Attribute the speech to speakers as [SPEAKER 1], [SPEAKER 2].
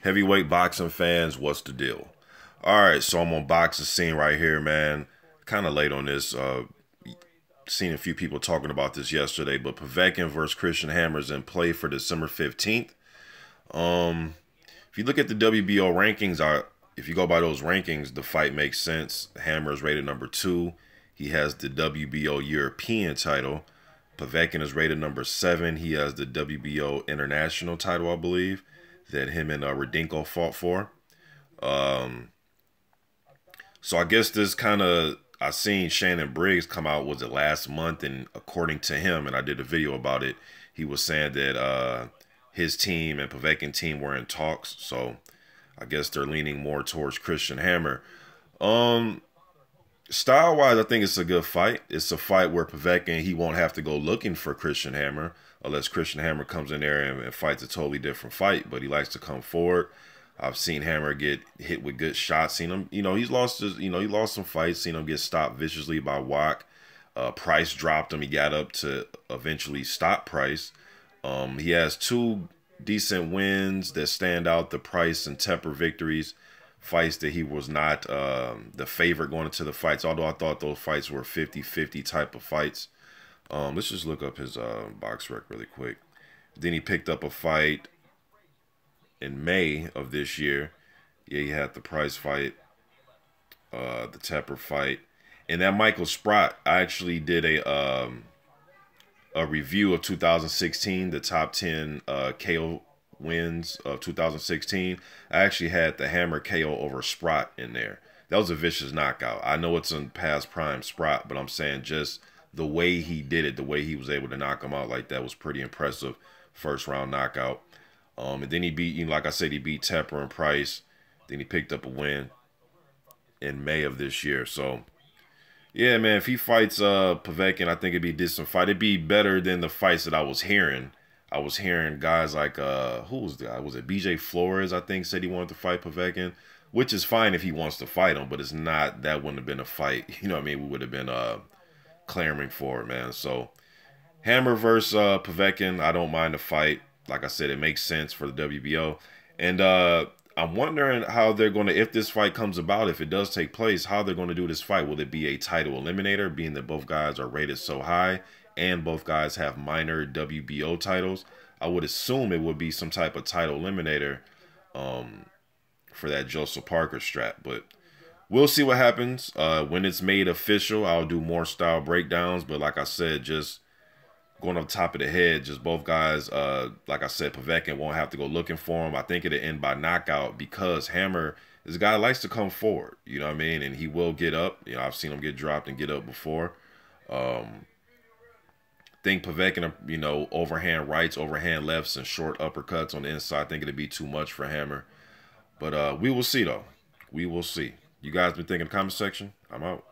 [SPEAKER 1] Heavyweight boxing fans, what's the deal? All right, so I'm on BoxingScene right here, man. Kind of late on this. Uh, seen a few people talking about this yesterday, but Povetkin versus Christian Hammer's in play for December 15th. Um, if you look at the WBO rankings, are if you go by those rankings, the fight makes sense. Hammer is rated number two. He has the WBO European title. Povetkin is rated number seven. He has the WBO International title, I believe that him and uh, Rudenko fought for. Um, so I guess this kind of I seen Shannon Briggs come out was it last month, and according to him, and I did a video about it, he was saying that uh, his team and Povetkin team were in talks. So I guess they're leaning more towards Christian Hammer. Um, style wise, I think it's a good fight. It's a fight where Povetkin he won't have to go looking for Christian Hammer unless Christian Hammer comes in there and, and, fights a totally different fight. But he likes to come forward. I've seen Hammer get hit with good shots. Seen him, you know, he's lost his, you know, he lost some fights. Seen him get stopped viciously by Wach. Uh, Price dropped him. He got up to eventually stop Price. Um, he has two decent wins that stand out: the Price and Teper victories. Fights that he was not um, the favorite going into the fights. Although I thought those fights were 50-50 type of fights. Um, let's just look up his uh, BoxRec really quick. Then he picked up a fight in May of this year. Yeah, he had the Price fight, uh, the Teper fight, and that Michael Sprott. I actually did a um, a review of 2016, the top 10 uh, KO wins of 2016. I actually had the Hammer KO over Sprott in there. That was a vicious knockout. I know it's in past prime Sprott, but I'm saying just the way he did it, the way he was able to knock him out like that was pretty impressive. First round knockout. Um, and then he beat, you know, like I said, he beat Teper and Price. Then he picked up a win in May of this year. So, yeah, man, if he fights uh Povetkin, I think it'd be a decent fight. It'd be better than the fights that I was hearing. I was hearing guys like uh who was the guy? Was it BJ Flores? I think said he wanted to fight Povetkin, which is fine if he wants to fight him, but it's not. That wouldn't have been a fight. You know what I mean? We would have been uh clamoring for it, man. So Hammer versus uh, Povetkin, I don't mind the fight. Like I said, it makes sense for the WBO. And uh, I'm wondering how they're going to, if this fight comes about, if it does take place, how they're going to do this fight. Will it be a title eliminator, being that both guys are rated so high and both guys have minor WBO titles? I would assume it would be some type of title eliminator um, for that Joseph Parker strap. But we'll see what happens. Uh, when it's made official, I'll do more style breakdowns. But like I said, just going up top of the head, just both guys, uh, like I said, Povetkin won't have to go looking for him. I think it'll end by knockout because Hammer this guy likes to come forward, you know what I mean? And he will get up. You know, I've seen him get dropped and get up before. Um, think Povetkin, you know, overhand rights, overhand lefts, and short uppercuts on the inside. I think it'd be too much for Hammer. But uh, we will see, though. We will see. You guys been thinking comment section? I'm out.